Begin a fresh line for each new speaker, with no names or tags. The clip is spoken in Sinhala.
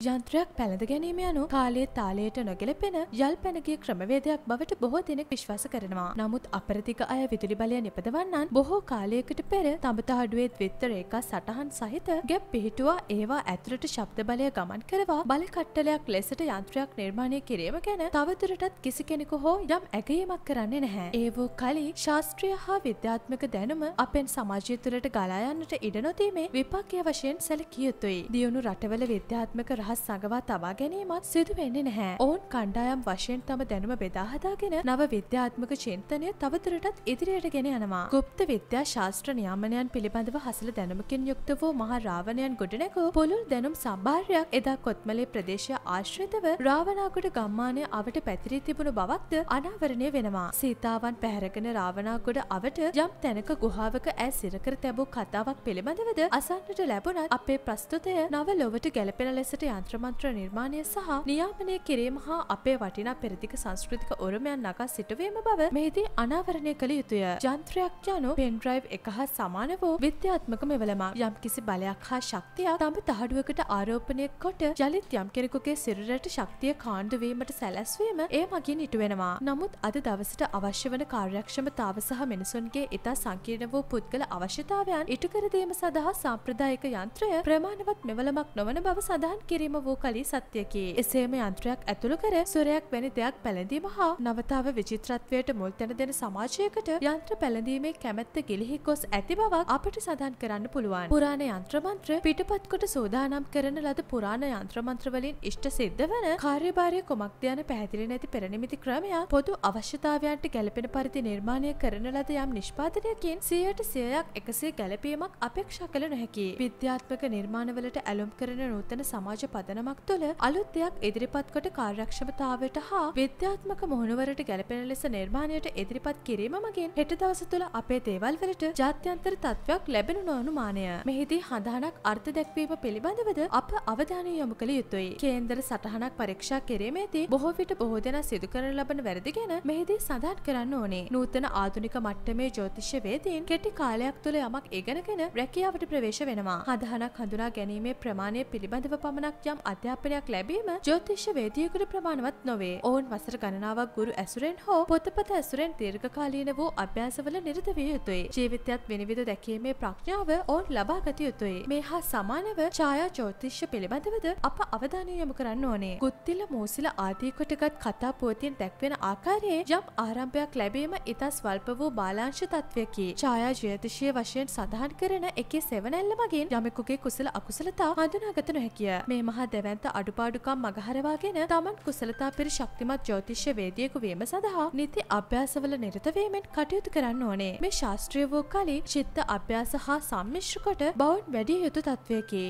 යන්ත්‍රයක් පැළඳ ගැනීම යනු කාලයේ තාලයට නොගැලපෙන යල් පැනගිය ක්‍රමවේදයක් බවට බොහෝ දෙනෙක් විශ්වාස කරනවා. නමුත් අපරදිග අය විදුලි බලය නිපදවන්නන් බොහෝ කාලයකට පෙර තඹතහඩුවේ ද්විත්ත රේඛා සටහන් සහිත ගැප් පිහිටුවා ඒවා ඇතුළට ශබ්ද බලය ගමන් කරවා බල කට්ටලයක් ලෙසට යන්ත්‍රයක් නිර්මාණය කිරීම ගැන තවදුරටත් කිසි කෙනෙකු හෝ යම් ඇගීමක් කරන්නේ නැහැ. ඒ වූ කලින් ශාස්ත්‍රීය හා විද්‍යාත්මක දැනුම අපෙන් සමාජය තුළට ගලා යන්නට ඉඩ නොදීමේ විපාකය වශයෙන් සැලකිය යුතුයි. දියුණු රටවල විද්‍යාත්මක රහ රහස් සඟවා තබා ගැනීමත් සිදු වෙන්නේ නැහැ. ඔවුන් කණ්ඩායම් වශයෙන් තම දැනුම බෙදාහදාගෙන නව විද්‍යාත්මක චින්තනය තවදුරටත් ඉදිරියට ගෙන යනවා. ගුප්ත විද්‍යා ශාස්ත්‍ර නියාමනයන් පිළිබඳව හසල දැනුමකින් යුක්ත වූ මහා රාවණයන් ගොඩනැගූ පුළුල් දැනුම් සම්භාරයක් එදා කොත්මලේ ප්‍රදේශය ආශ්‍රිතව රාවනාගොඩ ගම්මානය අවට පැතිරී තිබුණු බවක්ද අනාවරණය වෙනවා. සීතාවන් පැහැරගෙන රාවනාගොඩ අවට යම් තැනක ගුහාවක ඇ සිරකර තැබූ කතාවක් පිළිබඳවද අසන්නට ලැබුණත් අපේ ප්‍රස්තුතය නව ලොවට ගැලපෙන ලෙසට යන්ත්‍රමන්ත්‍ර නිර්මාණය සහ නියාමනය කිරීම හා අපේ වටිනා පෙරදික සංස්කෘතික උරුමයන් නගා සිටුවීම බව මෙහිදී අනාවරණය කළ යුතුය. යන්ත්‍රයක් යනු පෙන්ඩ්‍රයිව් එක හා සමාන වූ විද්‍යාත්මක මෙවලමක් යම් කිසි බලයක් හා ශක්තියක් තම තහඩුවකට ආරෝපණය කොට යළිත් යම් කෙනෙකුගේ සිරුරට ශක්තිය කාණ්ඩුවීමට සැලැස්වීම ඒ මගින් ඉටුවෙනවා. නමුත් අද දවසට අවශ්‍ය වන කාර්යක්ෂමතාව සහ මිනිසුන්ගේ ඉතා සංකීර්ණ වූ පුද්ගල අවශ්‍යතාවයන් ඉටුකරදීම සඳහා සාම්ප්‍රදායික යන්ත්‍රය ප්‍රමාණවත් මෙවලමක් නොවන බව සඳහන් කිරීම කිරීම වූ කලී සත්‍යකි. එසේම යන්ත්‍රයක් ඇතුළු කර සුරයක් වැනි දෙයක් පැළඳීම හා නවතාව විචිත්‍රත්වයට මුල් තැන දෙන සමාජයකට යන්ත්‍ර පැළඳීමේ කැමැත්ත ගිලිහි ගොස් ඇති බවක් අපට සඳහන් කරන්න පුළුවන්. පුරාණ යන්ත්‍රමන්ත්‍ර පිටපත් කොට සූදානම් කරන ලද පුරාණ යන්ත්‍රමන්ත්‍රවලින් ඉෂ්ට සිද්ධ වන කාර්යභාරය කුමක්ද යන පැහැදිලි නැති පෙරනිමිති ක්‍රමයක් පොදු අවශ්‍යතාවයන්ට ගැලපෙන පරිදි නිර්මාණය කරන ලද යම් නිෂ්පාදනයකින් සියයට සියයක් එකසේ ගැලපීමක් අපේක්ෂා කළ නොහැකි. විද්‍යාත්මක නිර්මාණවලට ඇලුම් කරන නූතන සමාජ පදනමක් තුළ අලුත් දෙයක් ඉදිරිපත් කොට කාර්යක්ෂමතාවට හා විද්‍යාත්මක මුහුණුවරට ගැලපෙන ලෙස නිර්මාණයට ඉදිරිපත් කිරීම මගින් හෙට දවස තුළ අපේ දේවල් වලට ජාත්‍යන්තර තත්ත්වයක් ලැබෙනු නොඅනුමානය. මෙහිදී හඳහනක් අර්ථ දැක්වීම පිළිබඳවද අප අවධානය යොමු කළ යුතුයි. කේන්දර සටහනක් පරීක්ෂා කිරීමේදී බොහෝ විට බොහෝ දෙනා සිදු කරන ලබන වැරදි ගැන මෙහිදී සඳහන් කරන්න ඕනේ. නූතන ආධුනික මට්ටමේ ජ්‍යොතිෂ්‍ය වේදීන් කෙටි කාලයක් තුළ යමක් ඉගෙනගෙන රැකියාවට ප්‍රවේශ වෙනවා. හඳහනක් හඳුනා ගැනීමේ ප්‍රමාණය පිළිබඳව පමණක් යම් අධ්‍යාපනයක් ලැබීම ජ්‍යෝතිෂ්‍ය වේදියෙකුට ප්‍රමාණවත් නොවේ. ඔවුන් වසර ගණනාවක් ගුරු ඇසුරෙන් හෝ පොතපත ඇසුරෙන් දීර්ඝකාලීන වූ අභ්‍යාසවල නිරත විය යුතුයි. ජීවිතයත් විනිවිද දැකීමේ ප්‍රඥාව ඔවුන් ලබා ගත යුතුයි. මේ හා සමානව ඡායා ජ්‍යෝතිෂ්‍ය පිළිබඳවද අප අවධානය යොමු කරන්න ඕනේ. ගුත්තිල මූසිල ආදී කොටගත් කතා පුවතින් දැක්වෙන ආකාරයේ යම් ආරම්භයක් ලැබීම ඉතා ස්වල්ප වූ බාලාංශ තත්වයකි. ඡායා ජ්‍යෝතිෂය වශයෙන් සඳහන් කරන එකේ සෙවණැල්ල මගින් යමෙකුගේ කුසල අකුසලතා හඳුනාගත නොහැකිය. මේ මහා දැවැන්ත අඩුපාඩුකම් මගහරවාගෙන තමන් කුසලතා පිරි ශක්තිමත් ජෝතිෂ්‍ය වේදියෙකු වීම සඳහා නිති අභ්‍යාසවල නිරතවීමෙන් කටයුතු කරන්න ඕනේ. මේ ශාස්ත්‍රීය වූ කලින් චිත්ත අභ්‍යාස හා සම්මිශ්‍ර කොට බවුන් වැඩිය යුතු තත්වයකි.